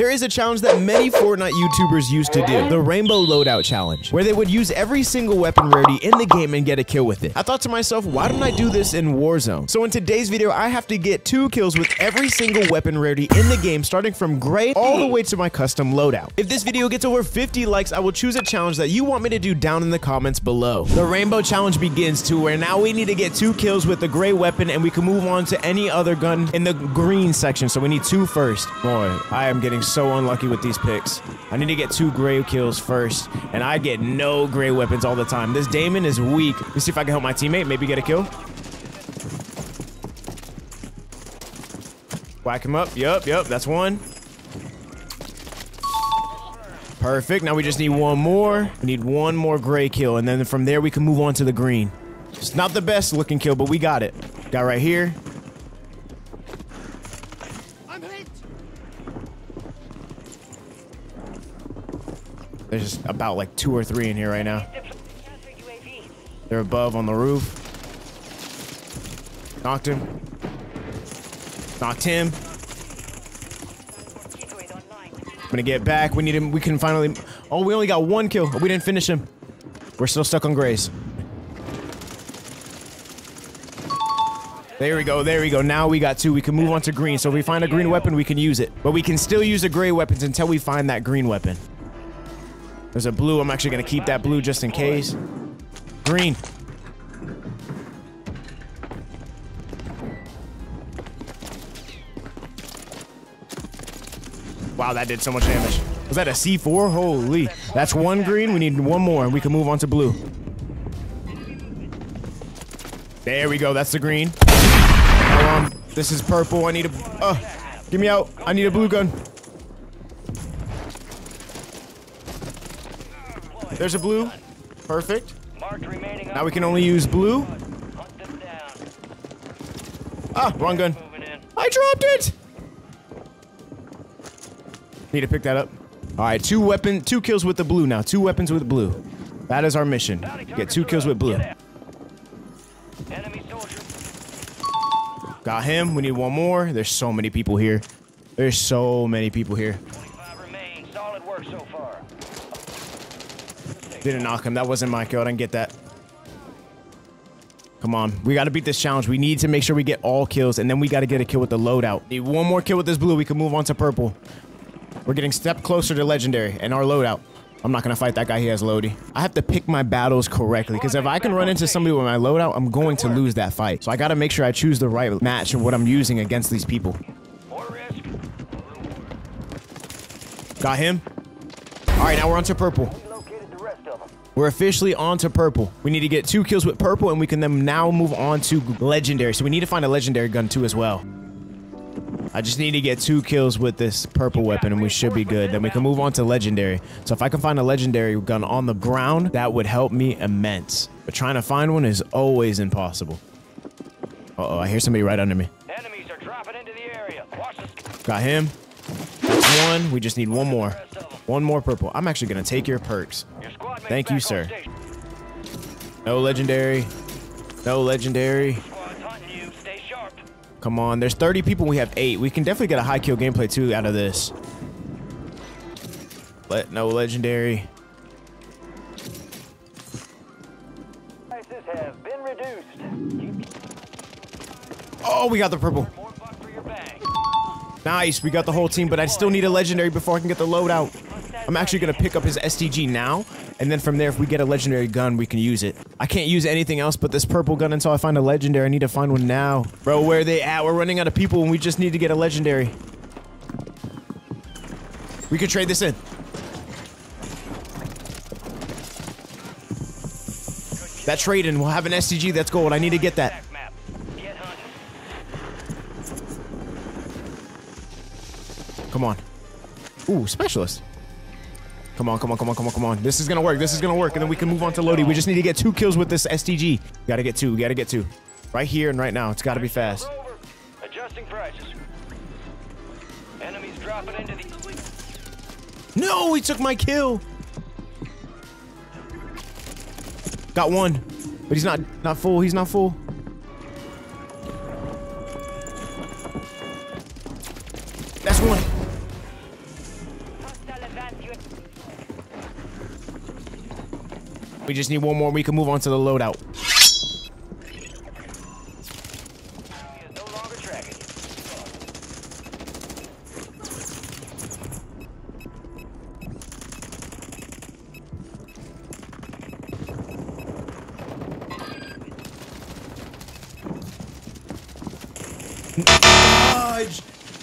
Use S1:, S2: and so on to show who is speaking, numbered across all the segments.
S1: There is a challenge that many Fortnite YouTubers used to do, the Rainbow Loadout Challenge, where they would use every single weapon rarity in the game and get a kill with it. I thought to myself, why don't I do this in Warzone? So in today's video, I have to get two kills with every single weapon rarity in the game, starting from gray all the way to my custom loadout. If this video gets over 50 likes, I will choose a challenge that you want me to do down in the comments below. The Rainbow Challenge begins to where now we need to get two kills with the gray weapon and we can move on to any other gun in the green section. So we need two first. Boy, I am getting unlucky with these picks. I need to get two gray kills first, and I get no gray weapons all the time. This Damon is weak. Let's see if I can help my teammate, maybe get a kill. Whack him up. Yup, yup, that's one. Perfect. Now we just need one more. We need one more gray kill, and then from there we can move on to the green. It's not the best looking kill, but we got it. Got right here. There's about like two or three in here right now. They're above on the roof. Knocked him. Knocked him. I'm gonna get back. We need him. We can finally. Oh, we only got one kill. We didn't finish him. We're still stuck on grays. There we go. There we go. Now we got two. We can move on to green. So if we find a green weapon, we can use it. But we can still use the gray weapons until we find that green weapon. There's a blue. I'm actually going to keep that blue just in case. Green. Wow, that did so much damage. Was that a C4? Holy. That's one green. We need one more, and we can move on to blue. There we go. That's the green. This is purple. I need a... Uh, get me out. I need a blue gun. There's a blue. Perfect. Now we can only use blue. Ah, wrong gun. I dropped it. Need to pick that up. All right, two weapon, two kills with the blue now. Two weapons with blue. That is our mission. Get two kills with blue. Got him. We need one more. There's so many people here. There's so many people here. Didn't knock him. That wasn't my kill. I didn't get that. Come on. We got to beat this challenge. We need to make sure we get all kills, and then we got to get a kill with the loadout. Need one more kill with this blue. We can move on to purple. We're getting step closer to legendary and our loadout. I'm not going to fight that guy. He has loady. I have to pick my battles correctly because if I can run into somebody with my loadout, I'm going to lose that fight. So I got to make sure I choose the right match of what I'm using against these people. Got him. All right, now we're on to purple. We're officially on to purple. We need to get two kills with purple, and we can then now move on to legendary. So we need to find a legendary gun too as well. I just need to get two kills with this purple weapon and we should be good. Then we can move on to legendary. So if I can find a legendary gun on the ground, that would help me immense. But trying to find one is always impossible. Uh oh I hear somebody right under me. Enemies are dropping into the area. Got him. That's one. We just need one more. One more purple. I'm actually going to take your perks. Thank you, sir. No legendary. No legendary. Come on, there's 30 people, we have 8. We can definitely get a high kill gameplay too out of this. But no legendary. Oh, we got the purple. Nice, we got the whole team, but I still need a legendary before I can get the loadout. I'm actually going to pick up his STG now, and then from there, if we get a legendary gun, we can use it. I can't use anything else but this purple gun until I find a legendary. I need to find one now. Bro, where are they at? We're running out of people, and we just need to get a legendary. We could trade this in. That trade in, we'll have an STG, that's gold. I need to get that. Come on. Ooh, specialist. Come on, come on, come on, come on, come on. This is gonna work. This is gonna work, and then we can move on to Lodi. We just need to get two kills with this STG. Gotta get two. We gotta get two. Right here and right now. It's gotta be fast. Adjusting prices. Enemies dropping into the. No, he took my kill. Got one, but he's not not full. He's not full. We just need one more. We can move on to the loadout.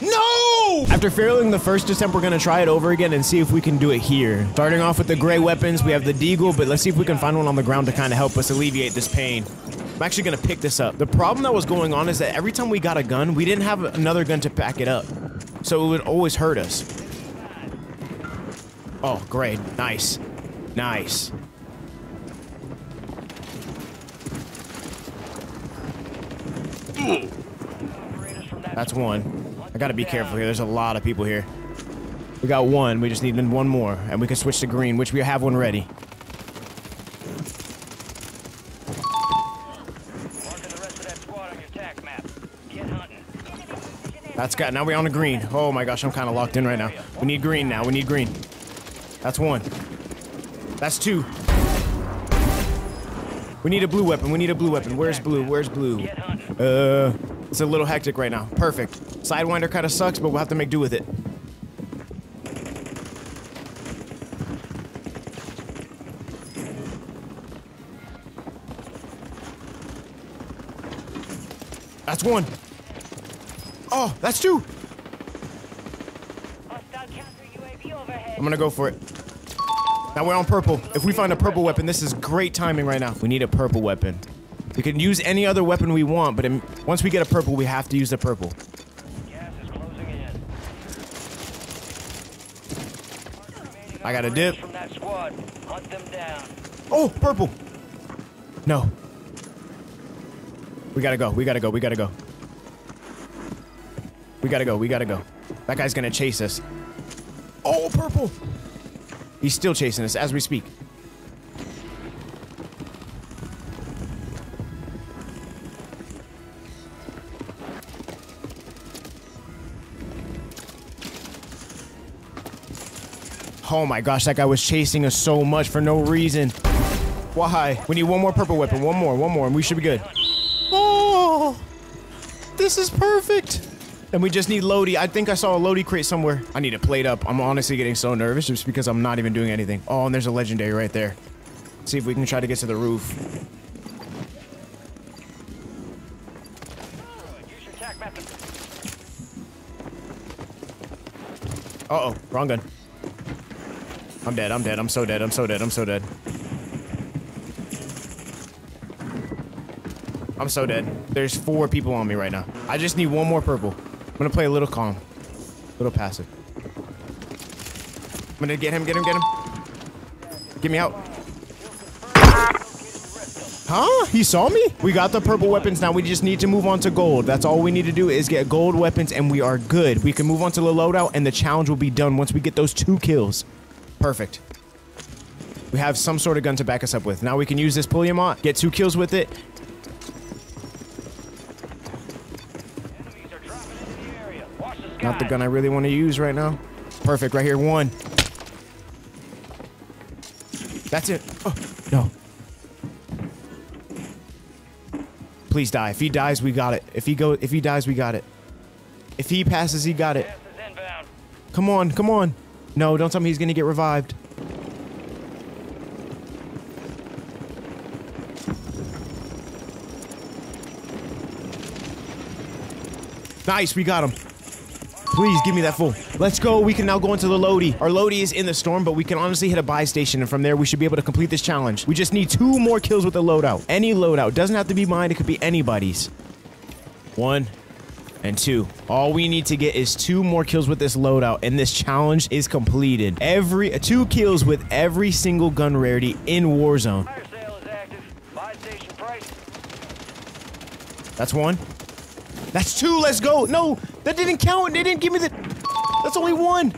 S1: No! After failing the first attempt, we're gonna try it over again and see if we can do it here. Starting off with the gray weapons, we have the deagle, but let's see if we can find one on the ground to kind of help us alleviate this pain. I'm actually gonna pick this up. The problem that was going on is that every time we got a gun, we didn't have another gun to back it up. So it would always hurt us. Oh, great. Nice. Nice. That's one. I gotta be careful here. There's a lot of people here. We got one. We just need one more. And we can switch to green, which we have one ready. That's got. Now we're on the green. Oh my gosh, I'm kind of locked in right now. We need green now. We need green. That's one. That's two. We need a blue weapon. We need a blue weapon. Where's blue? Where's blue? Uh, it's a little hectic right now. Perfect. Sidewinder kind of sucks, but we'll have to make do with it. That's one. Oh, that's two. I'm gonna go for it. Now we're on purple. If we find a purple weapon, this is great timing right now. We need a purple weapon. We can use any other weapon we want, but once we get a purple, we have to use the purple. I got a dip. Oh, purple. No. We gotta go. We gotta go. We gotta go. We gotta go. We gotta go. That guy's gonna chase us. Oh, purple. He's still chasing us as we speak. Oh my gosh, that guy was chasing us so much for no reason. Why? We need one more purple weapon. One more, one more, and we should be good. Oh, this is perfect. And we just need Lodi. I think I saw a Lodi crate somewhere. I need to plate up. I'm honestly getting so nervous just because I'm not even doing anything. Oh, and there's a legendary right there. Let's see if we can try to get to the roof. Uh-oh, wrong gun. I'm dead, I'm dead, I'm so dead, I'm so dead, I'm so dead. I'm so dead. There's four people on me right now. I just need one more purple. I'm gonna play a little calm. A little passive. I'm gonna get him, get him, get him. Get me out. Huh? He saw me? We got the purple weapons. Now we just need to move on to gold. That's all we need to do is get gold weapons and we are good. We can move on to the loadout and the challenge will be done once we get those two kills. Perfect. We have some sort of gun to back us up with. Now we can use this Pulemyot, get two kills with it. Not the gun I really want to use right now. Perfect, right here, one. That's it. Oh, no. Please die. If he dies, we got it. If he go, if he dies, we got it. If he passes, he got it. Come on, come on. No, don't tell me he's gonna get revived. Nice, we got him. Please give me that full. Let's go. We can now go into the Lodi. Our Lodi is in the storm, but we can honestly hit a buy station, and from there, we should be able to complete this challenge. We just need two more kills with the loadout. Any loadout. Doesn't have to be mine. It could be anybody's. One, and two. All we need to get is two more kills with this loadout, and this challenge is completed. Every uh, two kills with every single gun rarity in Warzone. That's one. That's two. Let's go. No, that didn't count. They didn't give me the. That's only one.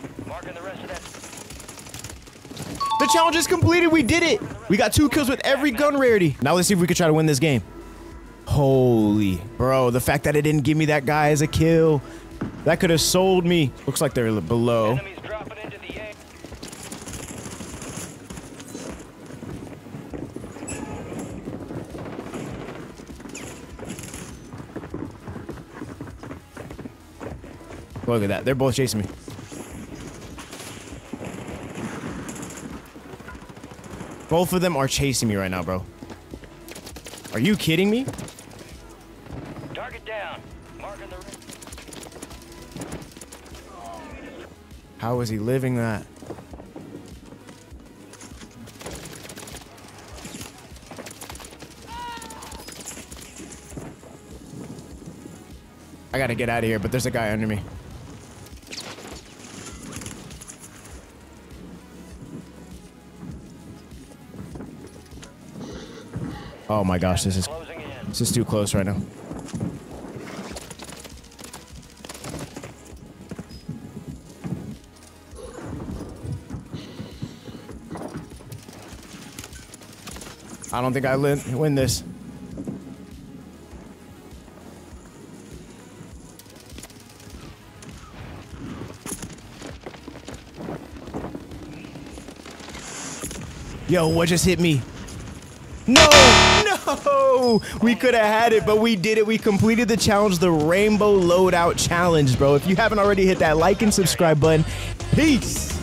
S1: The challenge is completed. We did it. We got two kills with every gun rarity. Now let's see if we can try to win this game. Holy, bro. The fact that it didn't give me that guy as a kill. That could have sold me. Looks like they're below. Look at that. They're both chasing me. Both of them are chasing me right now, bro. Are you kidding me? How is he living that? I gotta get out of here, but there's a guy under me. Oh my gosh, this is this is too close right now. I don't think I win, this. Yo, what just hit me? No, no, we could have had it, but we did it. We completed the challenge, the Rainbow Loadout Challenge, bro. If you haven't already hit that like and subscribe button, peace.